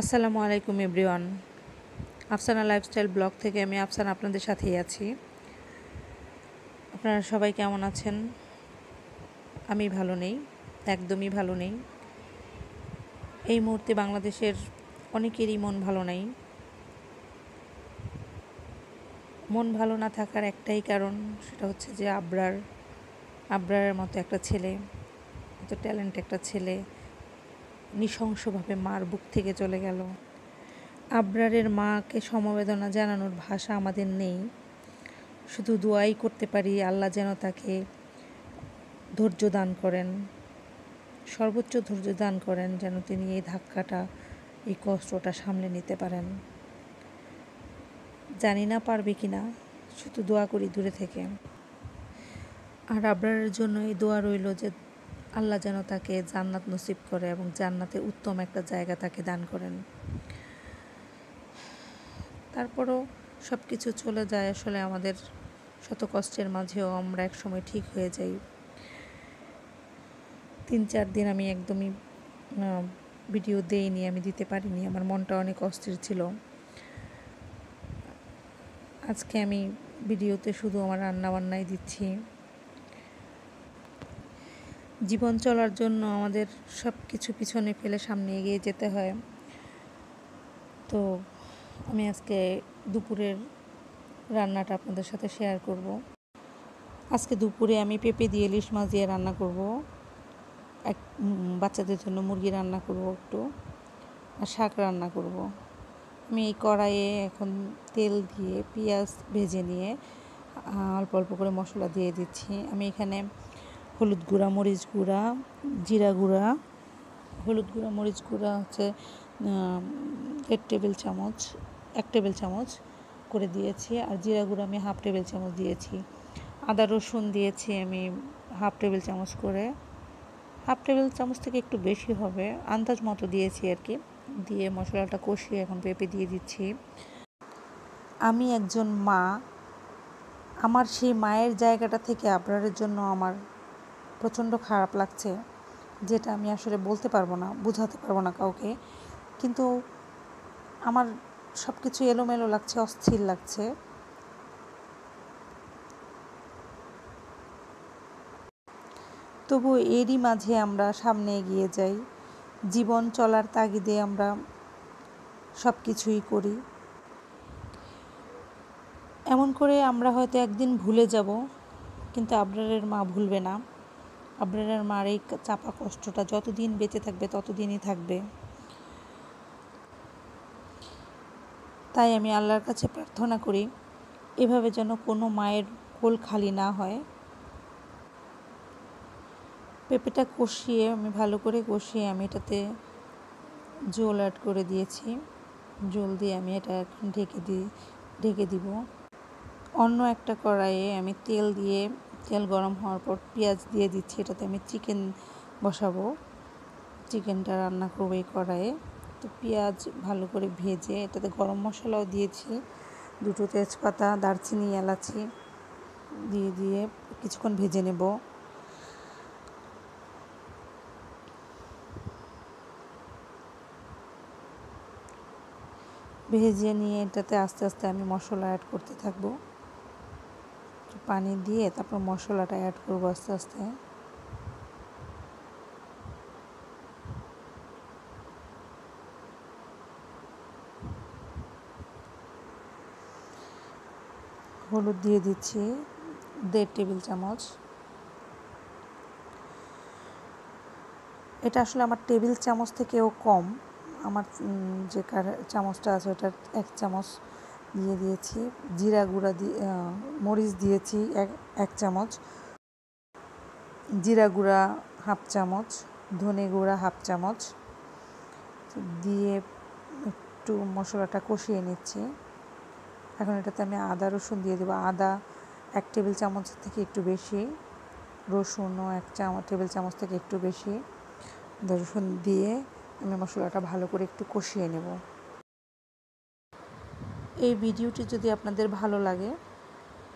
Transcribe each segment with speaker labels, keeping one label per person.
Speaker 1: আসসালামু আলাইকুম everyone. Afsana lifestyle blog থেকে আমি আফসানা আপনাদের সাথেই আছি। আপনারা সবাই কেমন আছেন? আমি ভালো নেই, একদমই ভালো নেই। এই মুহূর্তে বাংলাদেশের অনেকেরই মন ভালো নেই। মন ভালো না থাকার একটাই কারণ সেটা হচ্ছে যে আবরার, আবরারের মতো একটা ছেলে, এত ট্যালেন্ট একটা ছেলে। নৃশংসভাবে মার বুক থেকে চলে গেল। আবরারের মাকে সমবেদনা জানানোর ভাষা আমাদের নেই। শুধু দোয়াই করতে পারি আল্লাহ যেন তাকে ধৈর্য দান করেন। সর্বোচ্চ ধৈর্য দান করেন যেন তিনি এই ধাক্কাটা, এই কষ্টটা সামলে নিতে পারেন। জানি না পারবে কি না, শুধু দোয়া করি দূরে থেকে। আর আবরারের জন্য এই দোয়া রইল যে আল্লাহ যেন তাকে জান্নাত নসিব করে এবং জান্নাতে উত্তম একটা জায়গা তাকে দান করেন। তারপরও সব কিছু চলে যায় আসলে আমাদের শত কষ্টের মাঝেও আমরা এক সময় ঠিক হয়ে যাই। তিন চার দিন আমি একদমই ভিডিও দেইনি, আমি দিতে পারিনি, আমার মনটা অনেক অস্থির ছিল। আজকে আমি ভিডিওতে শুধু আমার রান্নাবান্নাই দিচ্ছি। জীবন চলার জন্য আমাদের সব কিছু পিছনে ফেলে সামনে এগিয়ে যেতে হয়। তো আমি আজকে দুপুরের রান্নাটা আপনাদের সাথে শেয়ার করব। আজকে দুপুরে আমি পেঁপে দিয়ে ইলিশ মাছ দিয়ে রান্না করব। এক বাচ্চাদের জন্য মুরগি রান্না করব একটু, আর শাক রান্না করব। আমি এই কড়াইয়ে এখন তেল দিয়ে, পেঁয়াজ ভেজে নিয়ে অল্প অল্প করে মশলা দিয়ে দিচ্ছি। আমি এখানে হলুদ গুঁড়া, মরিচ গুঁড়া, জিরা গুঁড়া। হলুদ গুঁড়া, মরিচ গুঁড়া হচ্ছে দেড় টেবিল চামচ, এক টেবিল চামচ করে দিয়েছি। আর জিরা গুঁড়া আমি হাফ টেবিল চামচ দিয়েছি। আদা, রসুন দিয়েছি আমি হাফ টেবিল চামচ করে। হাফ টেবিল চামচ থেকে একটু বেশি হবে, আন্দাজ মতো দিয়েছি আর কি। দিয়ে মশলাটা কষিয়ে এখন পেঁপে দিয়ে দিচ্ছি। আমি একজন মা। আমার সেই মায়ের জায়গাটা থেকে আপনাদের জন্য আমার প্রচণ্ড খারাপ লাগছে, যেটা আমি আসলে বলতে পারব না, বোঝাতে পারব না কাউকে। কিন্তু আমার সব কিছু এলোমেলো লাগছে, অস্থির লাগছে। তবু এরই মাঝে আমরা সামনে এগিয়ে যাই। জীবন চলার তাগিদে আমরা সব কিছুই করি। এমন করে আমরা হয়তো একদিন ভুলে যাব, কিন্তু আবরারের মা ভুলবে না। আবরারের মার এই চাপা কষ্টটা যতদিন বেঁচে থাকবে, ততদিনই থাকবে। তাই আমি আল্লাহর কাছে প্রার্থনা করি, এভাবে যেন কোনো মায়ের কোল খালি না হয়। পেঁপেটা কষিয়ে, আমি ভালো করে কষিয়ে আমি এটাতে জল অ্যাড করে দিয়েছি। জল দিয়ে আমি এটা ঢেকে দিই ঢেকে দিব। অন্য একটা কড়াইয়ে আমি তেল দিয়ে তেল গরম হওয়ার পর পেঁয়াজ দিয়ে দিচ্ছি, এটাতে আমি চিকেন বসাবো। চিকেনটা রান্না করব এই কড়াইয়ে। তো পেঁয়াজ ভালো করে ভেজে, এটাতে গরম মশলাও দিয়েছি। দুটো তেজপাতা, দারচিনি, এলাচি দিয়ে দিয়ে কিছুক্ষণ ভেজে নেব। ভেজে নিয়ে এটাতে আস্তে আস্তে আমি মশলা অ্যাড করতে থাকব। পানি দিয়ে তারপর মশলাটা অ্যাড করব আস্তে আস্তে। হলুদ দিয়ে দিচ্ছি দেড় টেবিল চামচ। এটা আসলে আমার টেবিল চামচ থেকেও কম। আমার যে চামচটা আছে ওটা এক চামচ। দিয়ে দিয়েছি। জিরা গুঁড়া দিয়ে মরিচ দিয়েছি এক এক চামচ। জিরা গুঁড়া হাফ চামচ, ধনে গুঁড়া হাফ চামচ। দিয়ে একটু মশলাটা কষিয়ে নিচ্ছি। এখন এটাতে আমি আদা, রসুন দিয়ে দেবো। আদা এক টেবিল চামচ থেকে একটু বেশি। রসুনও এক চামচ টেবিল চামচ থেকে একটু বেশি। রসুন দিয়ে আমি মশলাটা ভালো করে একটু কষিয়ে নেব। এই ভিডিওটি যদি আপনাদের ভালো লাগে,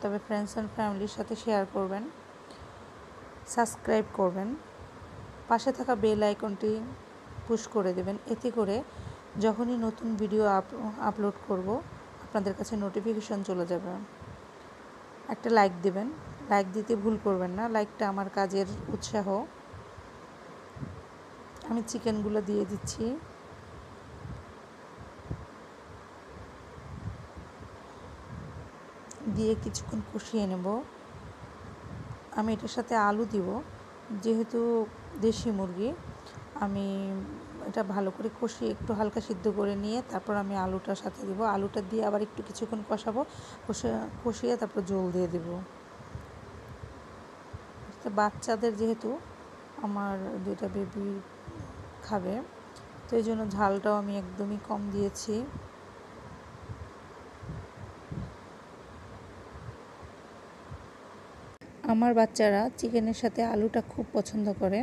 Speaker 1: তবে ফ্রেন্ডস অ্যান্ড ফ্যামিলির সাথে শেয়ার করবেন সাবস্ক্রাইব করবেন, পাশে থাকা বেল আইকনটি পুশ করে দেবেন। এতে করে যখনই নতুন ভিডিও আপ আপলোড করব, আপনাদের কাছে নোটিফিকেশন চলে যাবে। একটা লাইক দেবেন। লাইক দিতে ভুল করবেন না। লাইকটা আমার কাজের উৎসাহ। আমি চিকেনগুলো দিয়ে দিচ্ছি। দিয়ে কিছুক্ষণ কষিয়ে নেব। আমি এটার সাথে আলু দিব, যেহেতু দেশি মুরগি। আমি এটা ভালো করে কষিয়ে একটু হালকা সিদ্ধ করে নিয়ে তারপর আমি আলুটার সাথে দিব। আলুটা দিয়ে আবার একটু কিছুক্ষণ কষাবো, কষে, কষিয়ে তারপর জল দিয়ে দেব। বাচ্চাদের যেহেতু আমার দুইটা বেবি খাবে, তো এই জন্য ঝালটাও আমি একদমই কম দিয়েছি। আমার বাচ্চারা চিকেনের সাথে আলুটা খুব পছন্দ করে।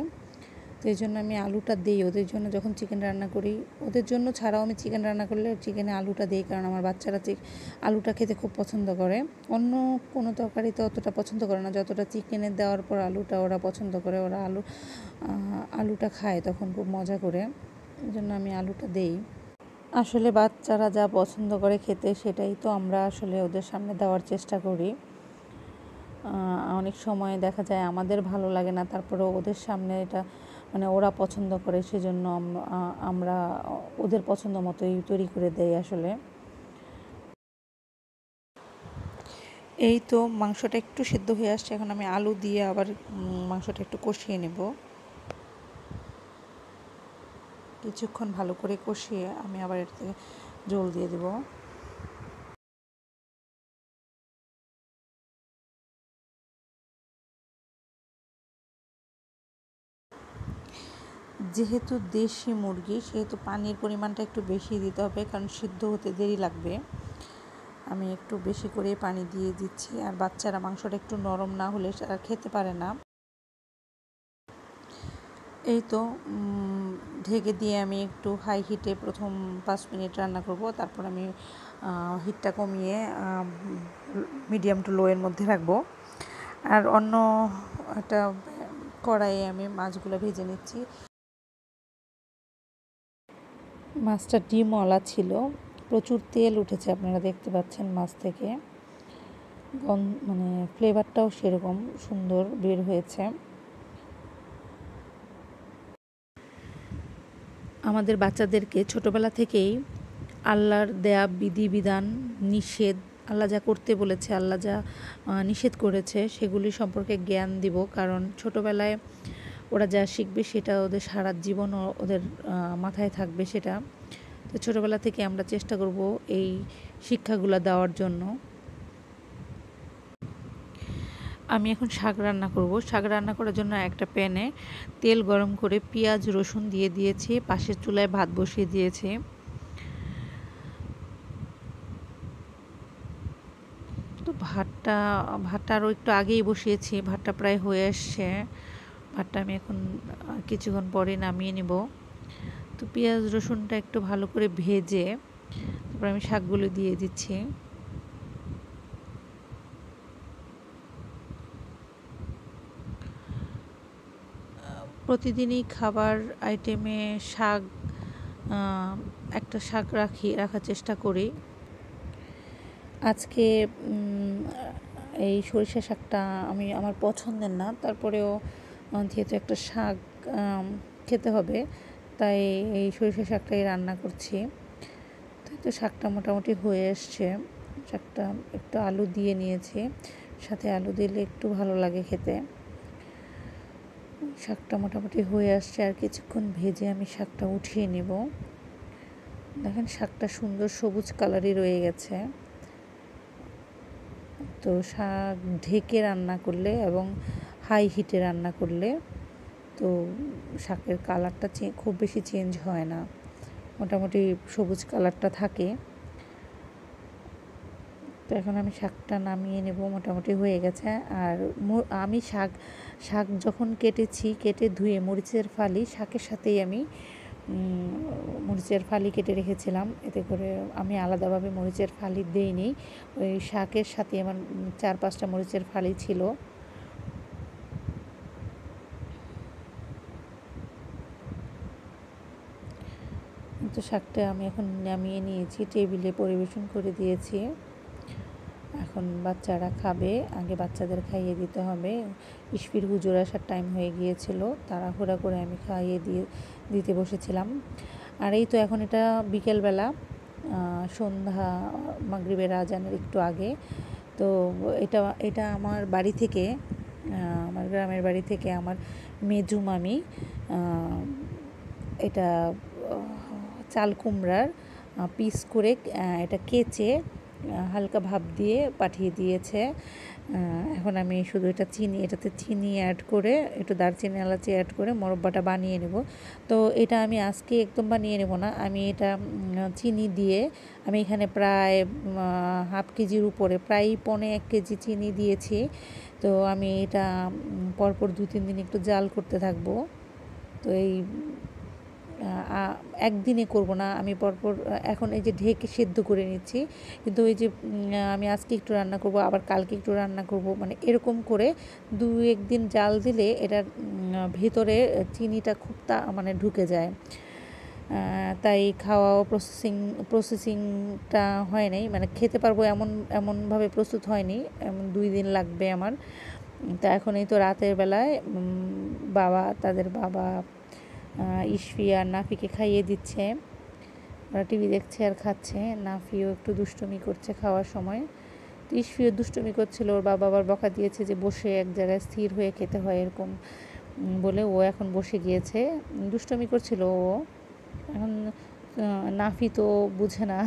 Speaker 1: তো এই জন্য আমি আলুটা দিই। ওদের জন্য যখন চিকেন রান্না করি, ওদের জন্য ছাড়াও আমি চিকেন রান্না করলে চিকেনে আলুটা দিই, কারণ আমার বাচ্চারা চিক, আলুটা খেতে খুব পছন্দ করে। অন্য কোনো তরকারিতে অতটা পছন্দ করে না। যতটা চিকেনে দেওয়ার পর আলুটা ওরা পছন্দ করে, ওরা আলু আলুটা খায় তখন খুব মজা করে। এই জন্য আমি আলুটা দেই। আসলে বাচ্চারা যা পছন্দ করে খেতে, সেটাই তো আমরা আসলে ওদের সামনে দেওয়ার চেষ্টা করি। অনেক সময় দেখা যায় আমাদের ভালো লাগে না তারপরে ওদের সামনে এটা মানে ওরা পছন্দ করে, সেজন্য আমরা ওদের পছন্দ মতোই তৈরি করে দেই আসলে। এই তো মাংসটা একটু সিদ্ধ হয়ে আসছে, এখন আমি আলু দিয়ে আবার মাংসটা একটু কষিয়ে নেব। কিছুক্ষণ ভালো করে কষিয়ে আমি আবার এর থেকে জল দিয়ে দেবো। যেহেতু দেশি মুরগি, সেহেতু পানির পরিমাণটা একটু বেশি দিতে হবে, কারণ সিদ্ধ হতে দেরি লাগবে। আমি একটু বেশি করে পানি দিয়ে দিচ্ছি, আর বাচ্চারা মাংসটা একটু নরম না হলে আর খেতে পারে না। এই তো ঢেকে দিয়ে আমি একটু হাই হিটে প্রথম পাঁচ মিনিট রান্না করব, তারপর আমি হিটটা কমিয়ে মিডিয়াম টু লোয়ের মধ্যে রাখব। আর অন্য একটা কড়াইয়ে আমি মাছগুলো ভেজে নিচ্ছি। মাছটা ডিমওয়ালা ছিল। প্রচুর তেল উঠেছে, আপনারা দেখতে পাচ্ছেন মাছ থেকে। মানে ফ্লেভারটাও সেরকম সুন্দর বের হয়েছে। আমাদের বাচ্চাদেরকে ছোটবেলা থেকেই আল্লাহর দেয়া বিধিবিধান, নিষেধ, আল্লাহ যা করতে বলেছে, আল্লাহ যা নিষেধ করেছে, সেগুলি সম্পর্কে জ্ঞান দিব। কারণ ছোটোবেলায় ওরা যা শিখবে সেটা ওদের সারা জীবন ওদের মাথায় থাকবে সেটা। তো ছোটোবেলা থেকে আমরা চেষ্টা করব এই শিক্ষাগুলো দেওয়ার জন্য। আমি এখন শাক রান্না করব। শাক রান্না করার জন্য একটা প্যানে তেল গরম করে পেঁয়াজ, রসুন দিয়ে দিয়েছি। পাশের চুলায় ভাত বসিয়ে দিয়েছি। তো ভাতটা ভাতটা আরও একটু আগেই বসিয়েছি। ভাতটা প্রায় হয়ে আসছে। ভাতটা আমি এখন কিছুক্ষণ পরে নামিয়ে নেব। তো পেঁয়াজ রসুনটা একটু ভালো করে ভেজে, তারপর আমি শাকগুলো দিয়ে দিচ্ছি। প্রতিদিনই খাবার আইটেমে শাক একটা শাক রাখি, রাখার চেষ্টা করি। আজকে এই সরিষা শাকটা আমি, আমার পছন্দের না, তারপরেও যেহেতু একটা শাক খেতে হবে, তাই এই সরিষা শাকটাই রান্না করছি। তাই তো শাকটা মোটামুটি হয়ে এসছে। শাকটা একটু আলু দিয়ে নিয়েছি, সাথে আলু দিলে একটু ভালো লাগে খেতে। শাকটা মোটামুটি হয়ে আসছে, আর কিছুক্ষণ ভেজে আমি শাকটা উঠিয়ে নেব। দেখেন শাকটা সুন্দর সবুজ কালারই রয়ে গেছে। তো শাক ঢেকে রান্না করলে এবং হাই হিটে রান্না করলে তো শাকের কালারটা খুব বেশি চেঞ্জ হয় না। মোটামুটি সবুজ কালারটা থাকে। তো এখন আমি শাকটা নামিয়ে নেব, মোটামুটি হয়ে গেছে। আর আমি শাক শাক যখন কেটেছি, কেটে ধুয়ে মরিচের ফালি, শাকের সাথেই আমি মরিচের ফালি কেটে রেখেছিলাম। এতে করে আমি আলাদাভাবে মরিচের ফালি দিইনি। ওই শাকের সাথে আমার চার পাঁচটা মরিচের ফালি ছিল। তো শাকটা আমি এখন নামিয়ে নিয়েছি, টেবিলে পরিবেশন করে দিয়েছি। এখন বাচ্চারা খাবে, আগে বাচ্চাদের খাইয়ে দিতে হবে। ইস্পির হুজুর আসার টাইম হয়ে গিয়েছিল, তাড়াহুড়া করে আমি খাইয়ে দিয়ে, দিতে বসেছিলাম। আর এই তো এখন এটা বিকেলবেলা সন্ধ্যা, মাগরিবের আজানের একটু আগে। তো এটা এটা আমার বাড়ি থেকে আমার গ্রামের বাড়ি থেকে আমার মেজু মামি এটা চাল কুমড়ার পিস করে এটা কেচে হালকা ভাব দিয়ে পাঠিয়ে দিয়েছে। এখন আমি শুধু এটা চিনি, এটাতে চিনি অ্যাড করে, একটু দারচিনি এলাচি অ্যাড করে মরব্বাটা বানিয়ে নেব। তো এটা আমি আজকে একদম বানিয়ে নেব না। আমি এটা চিনি দিয়ে আমি এখানে প্রায় হাফ কেজির উপরে, প্রায় পনে এক কেজি চিনি দিয়েছি। তো আমি এটা পরপর দু তিন দিন একটু জাল করতে থাকব। তো এই একদিনে করব না। আমি পরপর, এখন এই যে ঢেকে সেদ্ধ করে নিচ্ছি। কিন্তু ওই যে আমি আজকে একটু রান্না করব, আবার কালকে একটু রান্না করব। মানে এরকম করে দু একদিন জাল দিলে এটার ভেতরে চিনিটা খুব তা মানে ঢুকে যায়। তাই খাওয়া প্রসেসিং প্রসেসিংটা হয় নাই। মানে খেতে পারব এমন, এমনভাবে প্রস্তুত হয়নি। এমন দুই দিন লাগবে আমার। তা এখন এই তো রাতের বেলায় বাবা, তাদের বাবা ইসফি আর নাফিকে খাইয়ে দিচ্ছে। ওরা টিভি দেখছে আর খাচ্ছে। নাফিও একটু দুষ্টুমি করছে খাওয়ার সময়। তো ইসফিও দুষ্টুমি করছিল, ওর বাবা আবার বকা দিয়েছে যে বসে এক জায়গায় স্থির হয়ে খেতে হয় এরকম বলে ও এখন বসে গিয়েছে। দুষ্টুমি করছিল ও। এখন নাফি তো বুঝে না,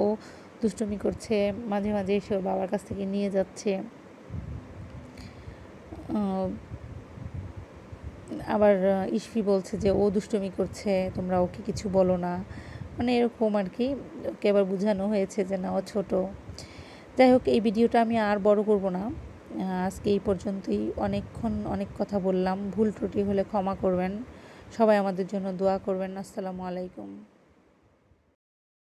Speaker 1: ও দুষ্টুমি করছে। মাঝে মাঝে এসে ওর বাবার কাছ থেকে নিয়ে যাচ্ছে। আবার ইশফি বলছে যে, ও দুষ্টমি করছে, তোমরা ওকে কিছু বলো না। মানে এরকম আর কি। ওকে আবার বোঝানো হয়েছে যে, না, ও ছোটো। যাই হোক, এই ভিডিওটা আমি আর বড় করব না। আজকে এই পর্যন্তই। অনেকক্ষণ অনেক কথা বললাম। ভুল ত্রুটি হলে ক্ষমা করবেন। সবাই আমাদের জন্য দোয়া করবেন। আসসালামু আলাইকুম।